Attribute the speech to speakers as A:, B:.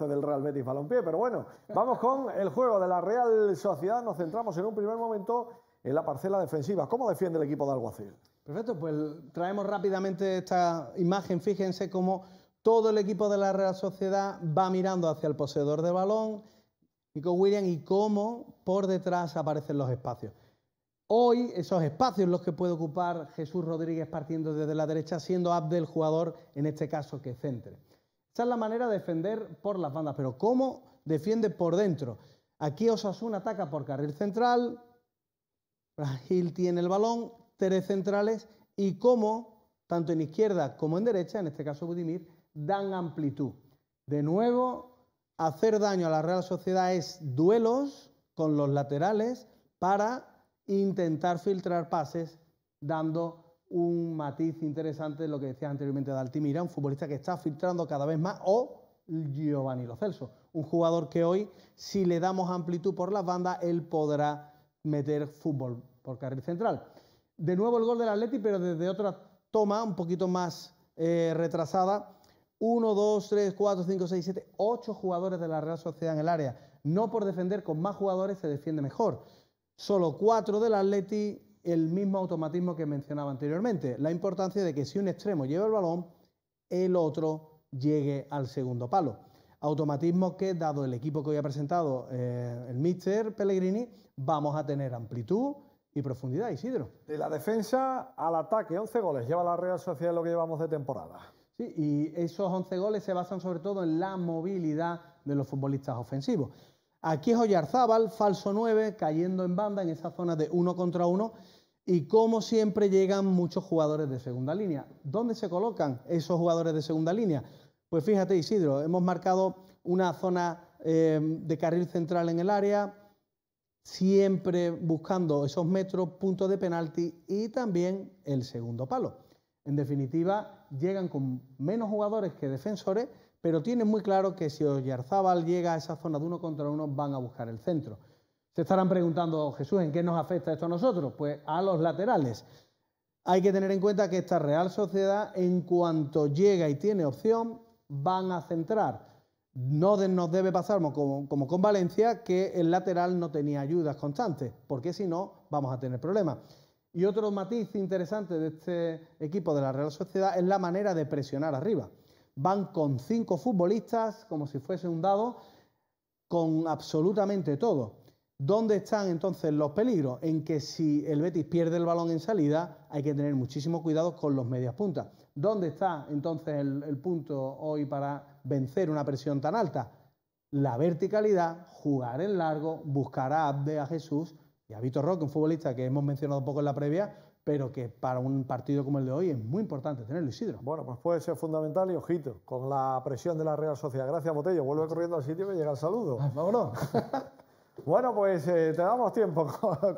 A: del Real Betis Balompié, pero bueno, vamos con el juego de la Real Sociedad. Nos centramos en un primer momento en la parcela defensiva. ¿Cómo defiende el equipo de Alguacil?
B: Perfecto, pues traemos rápidamente esta imagen. Fíjense cómo todo el equipo de la Real Sociedad va mirando hacia el poseedor de balón, Nico William, y cómo por detrás aparecen los espacios. Hoy esos espacios los que puede ocupar Jesús Rodríguez partiendo desde la derecha, siendo Abdel el jugador, en este caso, que centre. Esa es la manera de defender por las bandas, pero ¿cómo defiende por dentro? Aquí Osasuna ataca por carril central, Gil tiene el balón, tres centrales, y cómo, tanto en izquierda como en derecha, en este caso Budimir, dan amplitud. De nuevo, hacer daño a la Real Sociedad es duelos con los laterales para intentar filtrar pases dando un matiz interesante de lo que decía anteriormente de Altimira, un futbolista que está filtrando cada vez más, o Giovanni Lo Celso, un jugador que hoy, si le damos amplitud por las bandas, él podrá meter fútbol por carril central. De nuevo el gol del Atleti, pero desde otra toma un poquito más eh, retrasada. 1, 2, 3, 4, 5, 6, 7, 8 jugadores de la Real Sociedad en el área. No por defender con más jugadores se defiende mejor solo cuatro del Atleti, el mismo automatismo que mencionaba anteriormente. La importancia de que si un extremo lleva el balón, el otro llegue al segundo palo. Automatismo que, dado el equipo que hoy ha presentado eh, el Mister Pellegrini, vamos a tener amplitud y profundidad, Isidro.
A: De la defensa al ataque, 11 goles lleva la Real Sociedad lo que llevamos de temporada.
B: Sí, y esos 11 goles se basan sobre todo en la movilidad de los futbolistas ofensivos. Aquí es Oyarzábal, falso 9, cayendo en banda en esa zona de uno contra uno. Y como siempre llegan muchos jugadores de segunda línea. ¿Dónde se colocan esos jugadores de segunda línea? Pues fíjate Isidro, hemos marcado una zona eh, de carril central en el área, siempre buscando esos metros, puntos de penalti y también el segundo palo. En definitiva, llegan con menos jugadores que defensores, pero tienen muy claro que si Oyarzábal llega a esa zona de uno contra uno, van a buscar el centro. Se estarán preguntando, Jesús, ¿en qué nos afecta esto a nosotros? Pues a los laterales. Hay que tener en cuenta que esta Real Sociedad, en cuanto llega y tiene opción, van a centrar. No nos debe pasar como, con Valencia, que el lateral no tenía ayudas constantes, porque si no, vamos a tener problemas. Y otro matiz interesante de este equipo de la Real Sociedad es la manera de presionar arriba van con cinco futbolistas, como si fuese un dado, con absolutamente todo. ¿Dónde están entonces los peligros? En que si el Betis pierde el balón en salida, hay que tener muchísimo cuidado con los medias puntas. ¿Dónde está entonces el, punto hoy para vencer una presión tan alta? La verticalidad, jugar en largo, buscar a Abde, a Jesús y a Vitor Roque, un futbolista que hemos mencionado poco en la previa, pero que para un partido como el de hoy es muy importante tenerlo, Isidro.
A: Bueno, pues puede ser fundamental y ojito, con la presión de la Real Sociedad. Gracias, Botello. Vuelve corriendo al sitio y me llega el saludo.
B: Vámonos.
A: bueno, pues eh, te damos tiempo.